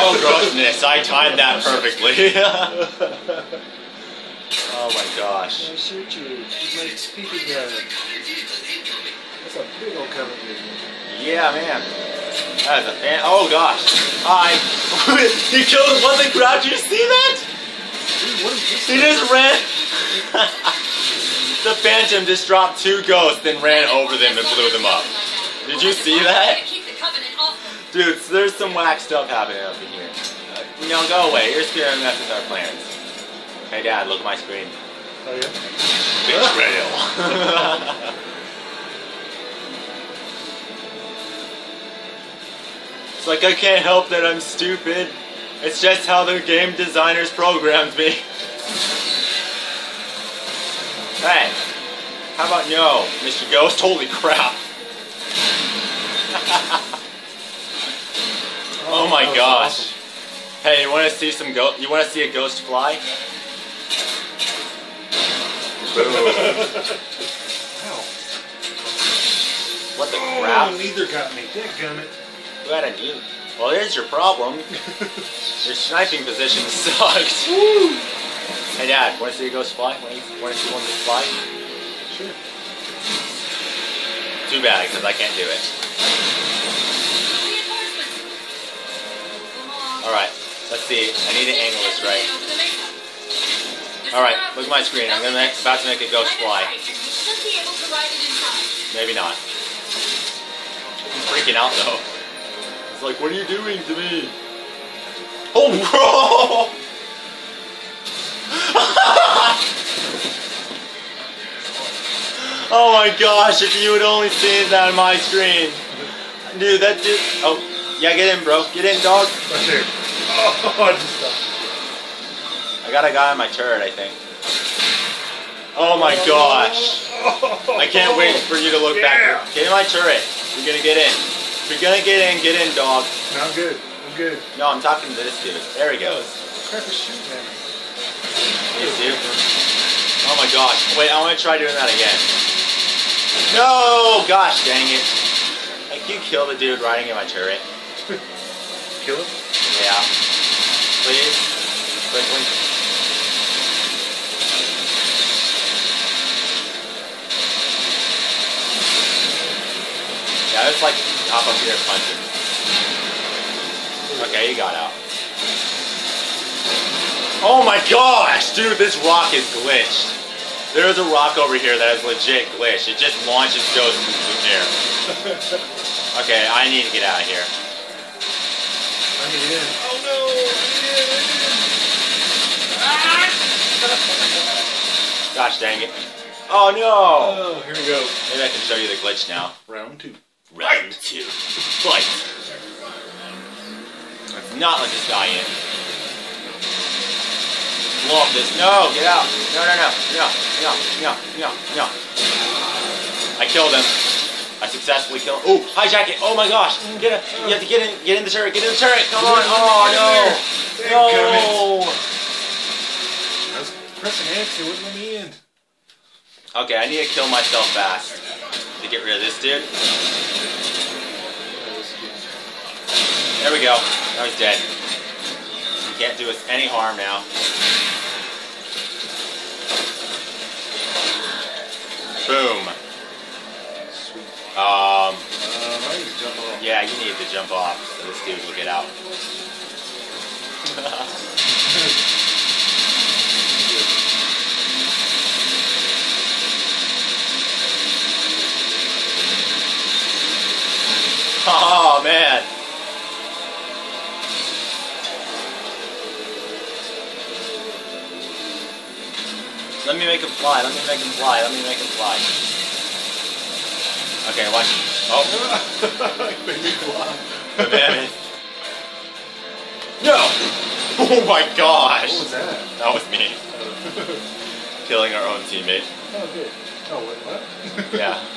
Oh grossness! I timed that perfectly. oh my gosh. I shoot you. With my speaker gun. That's a big old cover. Yeah, man. That is a fan. Oh gosh. Hi. he killed one of the crowd. Did you see that? Dude, what is this? He just ran. the Phantom just dropped two ghosts, then ran over them and blew them up. Did you see that? Dude, so there's some whack stuff happening up in here. Uh, you know, go away. Your spirit messes our plans. Hey, Dad, look at my screen. Oh, yeah? Betrayal. it's like I can't help that I'm stupid. It's just how the game designers programmed me. Hey, how about no, Mr. Ghost? Holy crap. Oh my gosh. awesome. Hey, you want to see some go? You want to see a ghost fly? What the Oh, crap? neither got me. Dadgummit. You had a knee. Well, there's your problem. Your sniping position sucks. Woo! Hey, Dad, want to see a ghost fly? Want to, want to see one just fly? Sure. Too bad, because I can't do it. Come on. All right, let's see. I need to angle this right. Over the mesa. All right, look at my screen. I'm gonna make, about to make a ghost fly. You should be able to ride it inside. Maybe not. I'm freaking out though. It's like, what are you doing to me? Oh, bro! oh my gosh, if you would only seen that on my screen. Dude, that dude. Oh, yeah, get in, bro. Get in, dog. Right there. Oh, I just. I got a guy on my turret, I think. Oh my oh. gosh. I can't wait for you to look Yeah. back. Get in my turret. You're gonna get in. You're gonna get in, get in, dog. No, I'm good. I'm good. No, I'm talking to this dude. There he goes. Crap is shooting at me. Dude. Oh my gosh. Wait, I want to try doing that again. No! Gosh dang it. Like, you kill the dude riding in my turret. Kill him? Yeah. Please. Quickly. Yeah, it's like hop up here and punch him. Okay, he got out. Oh my gosh, dude, this rock is glitched. There's a rock over here that is legit glitched. It just launches ghosts into the air. Okay, I need to get out of here. Oh no! I need in! Gosh dang it. Oh no! Oh, here we go. Maybe I can show you the glitch now. Round two. Round two. Fight! Let's not let this guy in. Up this. No, get out. No, no, no. No, no, no, no, no. I killed him. I successfully killed him. Oh, hijack it. Oh my gosh. Get it. You have to get in. Get in the turret. Get in the turret. Come on. Oh, oh no. No. I was pressing X, it wouldn't let me in. Okay, I need to kill myself fast to get rid of this dude. There we go. Now he's dead. He can't do us any harm now. Boom. Um, I need to jump off. yeah, you need to jump off so this dude will get out. oh man. Let me make him fly. Let me make him fly. Let me make him fly. Okay, watch. Oh, fly. No! Oh my gosh! What was that? That was me. Killing our own teammate. oh good. Oh, wait, what? Yeah.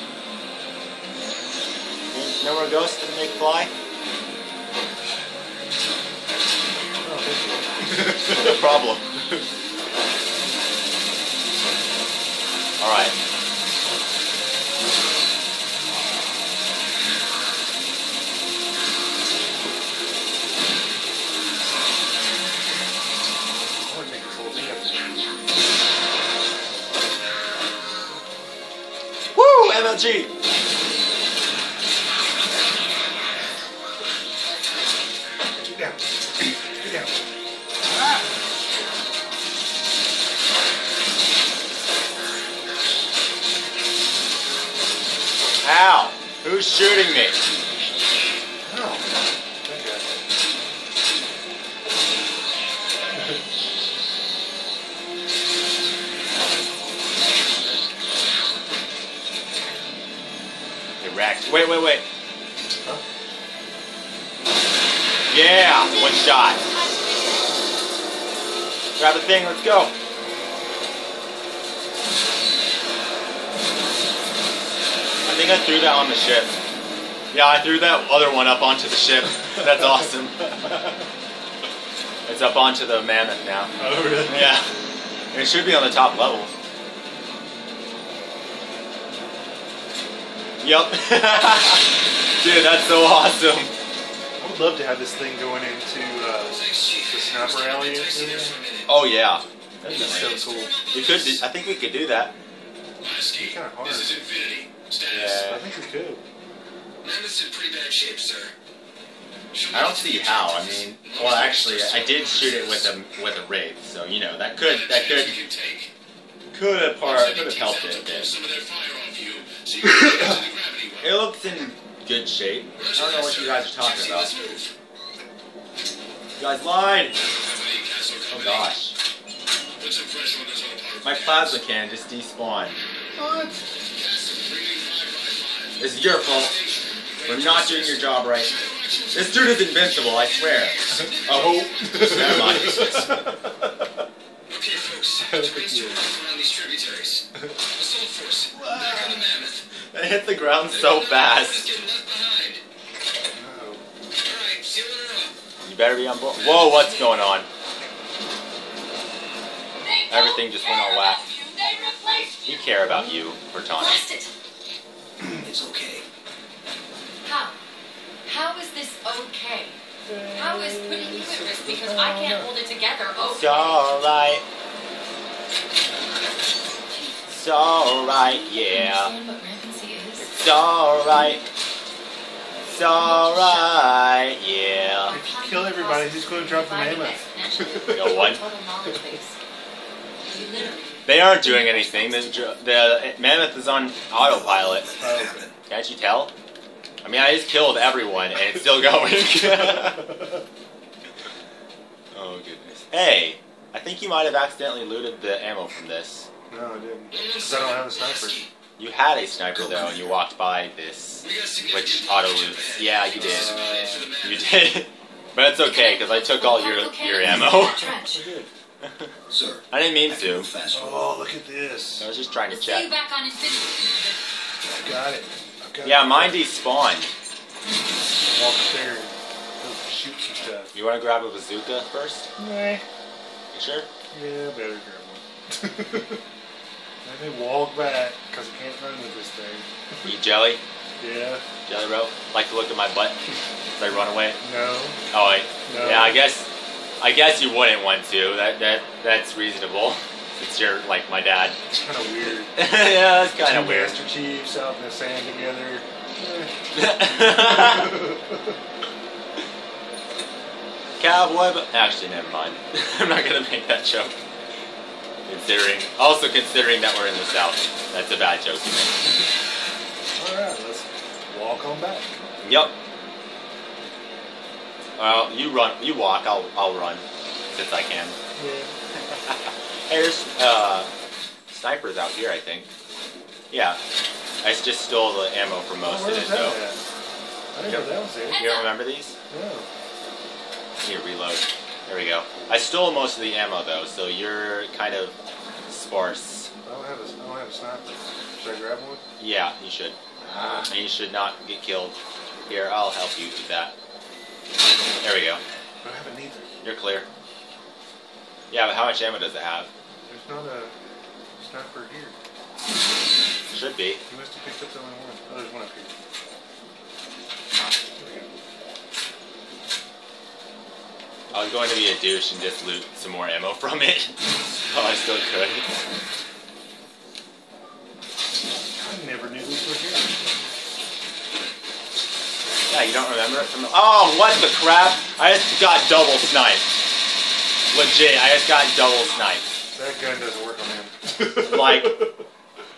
No more ghosts to make fly? No problem. Alright. Get down. Down. Ah! Ow! Who's shooting me? Wait, wait, wait. Huh? Yeah! One shot. Grab the thing, let's go. I think I threw that on the ship. Yeah, I threw that other one up onto the ship. That's awesome. It's up onto the mammoth now. Oh, really? Yeah. It should be on the top level. Yep. Dude, that's so awesome. I would love to have this thing going into uh, the sniper alley area. Oh yeah. That'd be so cool. We could. Do, I think we could do that. It's kind of hard. This is Infinity. Status. Yeah. I think we could. Mammoth's in pretty bad shape, sir. I don't what see how. I mean, well, actually, I did shoot it with a with a wraith, so you know that could that could take. could have part could have helped it a bit. It looks in good shape. I don't know what you guys are talking about. You guys lied. Oh gosh, Put some pressure on this autopilot. my plasma can just despawned. What? Cast some 3D 5x5. This is your fault for not doing your job right. This dude is invincible, I swear. Oh, never mind. Okay, folks. I don't Trains think you- to walk around these tributaries. Assault force. Back on the Mammoth. I hit the ground so fast. getting left behind. Uh-oh. Alright, sealing her up. You better be on board. Whoa, what's going on? Everything just went all whack. We care about you, Cortana. It. It's okay. How? How is this okay? How is putting you at risk because I can't hold it together okay? It's alright. It's alright, yeah. Understand what rampancy is? It's alright. It's alright, yeah. If you kill everybody, who's going to drop the mammoth? No one. Total knowledge base. You literally. They aren't doing anything. The, the mammoth is on autopilot. Oh. Can't you tell? I mean, I just killed everyone and it's still going. oh, goodness. Hey, I think you might have accidentally looted the ammo from this. no, I didn't. Because I don't have a sniper. You had a sniper, though, and you walked by this, We got significant which auto damage loots. Yeah, you did. Head for the Mammoth. You did. But it's okay, because I took all your, your ammo. Trench. I did. Sir, I didn't mean I to. Oh, look at this. I was just trying to We'll check. back on I got it. I got Yeah, it. mine despawned. Walk up there. Shoot some stuff. You want to grab a bazooka first? Nah. You sure? Yeah, better grab one. Let me walk back because I can't run with this thing. Eat jelly? Yeah. Jelly roll? Like to look at my butt as I run away? No. Oh, wait. No. Yeah, I guess. I guess you wouldn't want to. That that that's reasonable. Since you're like my dad. It's kind of weird. yeah, that's kind of weird. Master Chiefs out in the sand together. Cowboy, but actually, never mind. I'm not gonna make that joke. Considering, also considering that we're in the south, that's a bad joke to make. All right, let's walk on back. Yep. Well, you run, you walk. I'll I'll run, since I can. Yeah. Hey, there's uh, snipers out here, I think. Yeah, I just stole the ammo from most Oh, of it though. at? I didn't know that was there. You don't remember these? No. Here, reload. There we go. I stole most of the ammo though, so you're kind of sparse. I don't have a, I don't have a sniper. Should I grab one? Yeah, you should. Ah. And you should not get killed. Here, I'll help you with that. There we go. I don't have it neither. You're clear. Yeah, but how much ammo does it have? There's not a sniper here. Should be. You must have picked up the only one. Oh, there's one up here. There we go. I was going to be a douche and just loot some more ammo from it. oh, I still could. I never knew these were here. Yeah, you don't remember it from the. Oh, what the crap! I just got double sniped. Legit, I just got double sniped. That gun doesn't work on him. Like-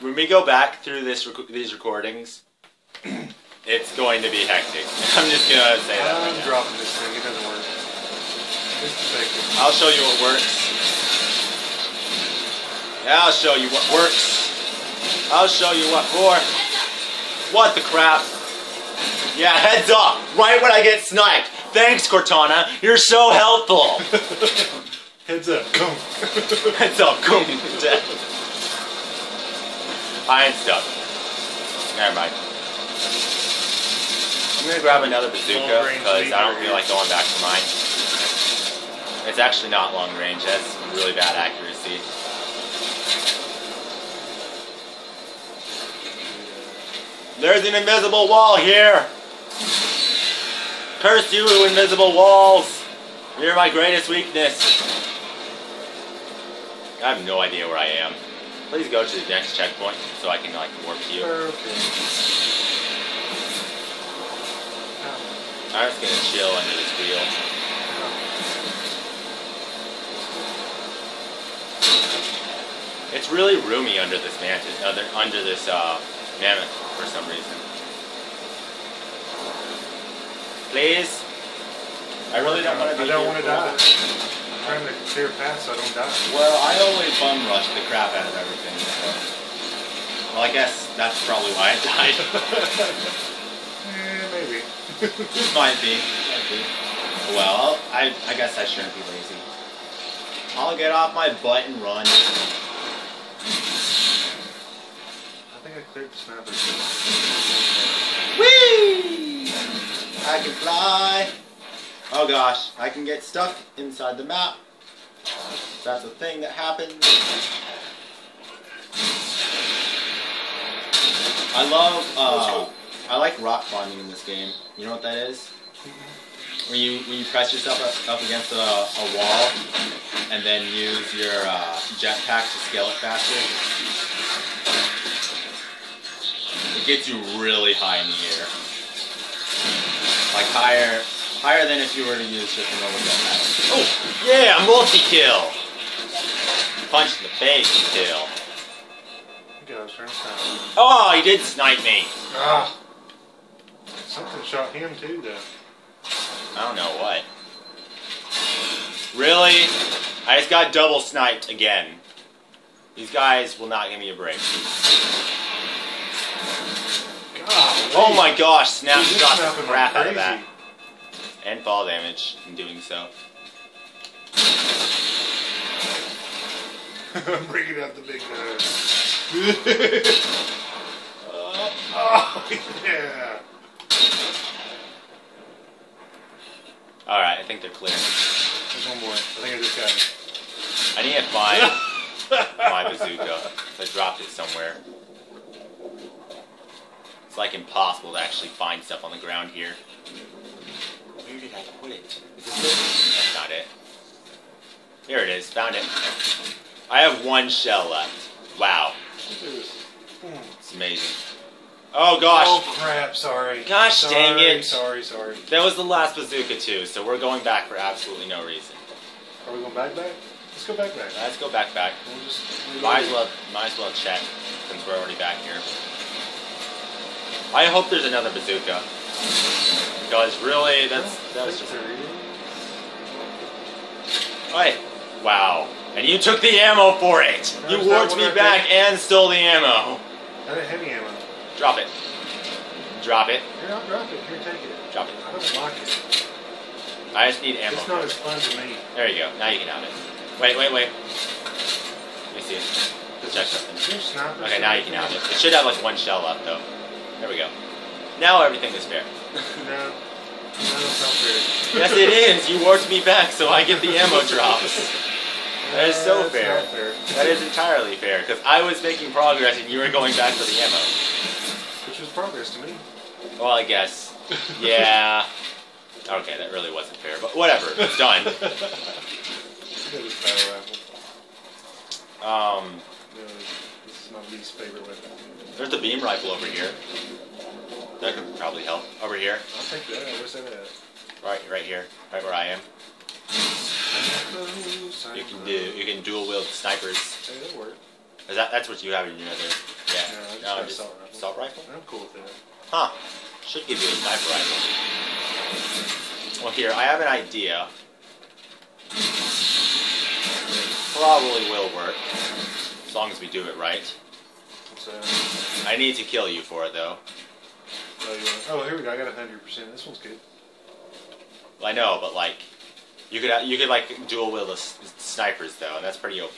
When we go back through this rec- these recordings, it's going to be hectic. I'm just gonna say that. right I'm now. dropping this thing. It doesn't work. I'll show you what works. Yeah, I'll show you what works. I'll show you what for. What the crap? Yeah, heads up. Right when I get sniped. Thanks, Cortana. You're so helpful. Heads up. Come. heads up. Death. I ain't stuck. Never mind. I'm gonna grab another bazooka because I don't feel like going back to mine. It's actually not long range. That's really bad accuracy. There's an invisible wall here. Curse you, invisible walls. You're my greatest weakness. I have no idea where I am. Please go to the next checkpoint so I can like warp to you. Okay. I'm just gonna chill under this wheel. It's really roomy under this mantis, under, under this uh, mammoth for some reason. Please. I really don't want to be I don't want to die. I'm trying to clear a path so I don't die. Well, I always bum rush the crap out of everything. So. Well, I guess that's probably why I died. Eh, maybe. Might be. Might be. Well, I, I guess I shouldn't be lazy. I'll get off my butt and run. I think I cleared the sniper. Whee! I can fly. Oh gosh, I can get stuck inside the map. That's a thing that happens. I love, uh, I like rock climbing in this game. You know what that is? When you when you press yourself up, up against a, a wall and then use your uh, jetpack to scale it faster. It gets you really high in the air. Like higher higher than if you were to use just a normal jetpack. Oh, yeah, multi-kill! Punch in the face, kill. Okay, I was trying to snipe. Oh, he did snipe me. Ah. Something shot him too, though. I don't know what. Really? I just got double sniped again. These guys will not give me a break. Oh my gosh, snap shot the crap out of that. And fall damage in doing so. I'm bringing out the big gun. oh, yeah. Alright, I think they're clear. There's one more. I think I just got it. I need to find my bazooka. I dropped it somewhere. It's like impossible to actually find stuff on the ground here. Where did I put it? Is this it? That's not it. Here it is. Found it. I have one shell left. Wow. It's amazing. Oh gosh. Oh crap! Sorry. Gosh sorry, dang it. Sorry, sorry. That was the last bazooka too, so we're going back for absolutely no reason. Are we going back back? Let's go back back. Let's go back back. We'll just Might as well, might as well check since we're already back here. I hope there's another bazooka because really, that's that was just. Wait, wow! And you took the ammo for it. You There's warped me right back and stole the ammo. I didn't have any ammo. Drop it. Drop it. Here, I'll drop it. Here, take it. Drop it. I don't like it. I just need ammo. It's not as fun to me. There you go. Now you can have it. Wait, wait, wait. Let me see. Let's check something. Is there snipers Okay, now you can have it. It should have like one shell left though. There we go. Now everything is fair. No. No, that's not fair. yes, it is. You warped me back, so I get the ammo drops. That is so fair. fair. That is entirely fair because I was making progress and you were going back for the ammo. Which was progress to me. Well, I guess. Yeah. Okay, that really wasn't fair, but whatever. It's done. Look at this battle rifle. Um, No, this is my least favorite weapon. There's a beam rifle over here. That could probably help. Over here, I'll take that. Where's that at? right, right here, right where I am. You can do, you can dual wield snipers. Hey, that worked. Is that that's what you have in your other? No, I Yeah. just No, just assault rifle. assault rifle. I'm cool with that. Huh. Should give you a sniper rifle. Well, here, I have an idea. Probably will work. As long as we do it right. That? I need to kill you for it, though. Oh, oh, here we go. I got 100%. This one's good. Well, I know, but like, you could you could like dual wield the snipers though, and that's pretty OP.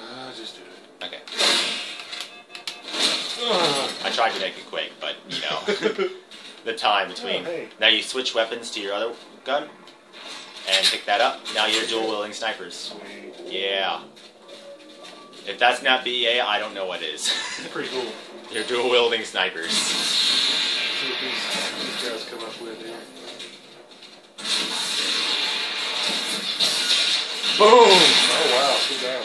Uh, just do it. Okay. I tried to make it quick, but you know, the time between. Oh, hey. Now you switch weapons to your other gun, and pick that up. Now you're dual wielding snipers. Sweet. Yeah. If that's not BA, I don't know what is. Pretty cool. you're dual wielding snipers. See what these, these guys come up with here. Boom! Oh, wow. Good job.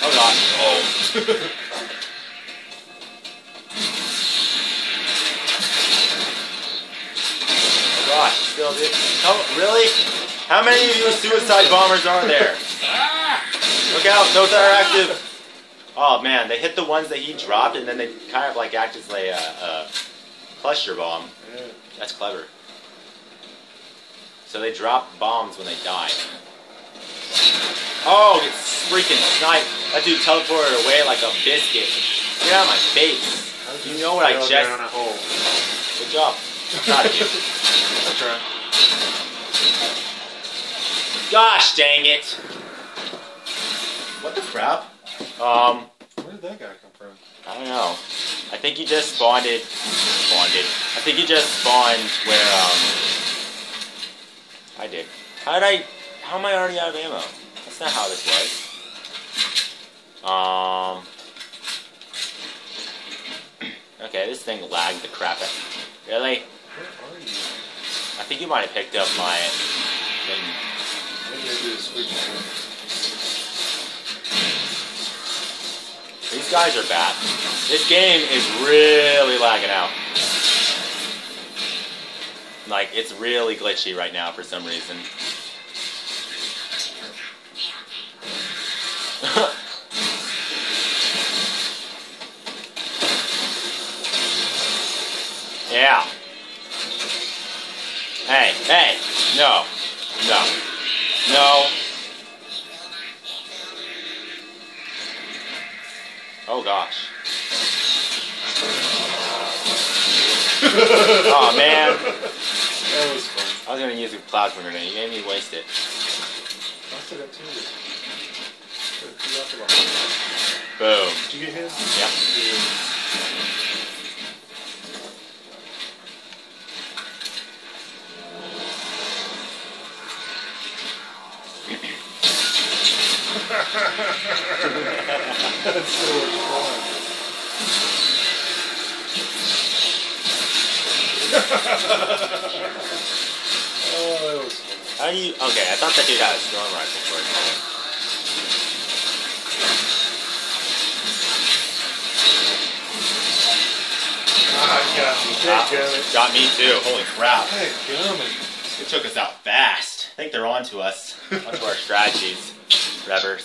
Oh god. Oh. oh gosh, still did. Oh, really? How many of you suicide bombers are there? Look out, those are active. Oh man, they hit the ones that he dropped and then they kind of like act as like a, a cluster bomb. That's clever. So they drop bombs when they die. Oh, get freaking sniped. That dude teleported away like a biscuit. Get out of my face. You know what I just- down a hole. Good job. I'm proud of you. That's right. Gosh dang it. What the crap? Um, Where did that guy come from? I don't know. I think he just spawned it. Spawned it. I think he just spawned where, um. I did. How did I. How am I already out of ammo? That's not how this was. Um. Okay, this thing lagged the crap out. Really? Where are you? I think you might have picked up my thing. These guys are bad. This game is really lagging out. Like, it's really glitchy right now for some reason. yeah. Hey, hey, no, no, no. Oh gosh. oh man, That was fun. I was gonna use a plasma grenade. You made me waste it. I still got two. Got two out the bottom. Boom. Did you get his? Yep. Yeah. Oh, that was fun. How do you? Okay, I thought that dude had a storm rifle for it. Ah, got me. Dadgummit. got me too. Holy crap! It took us out fast. I think they're on to us. onto our strategies. Revers.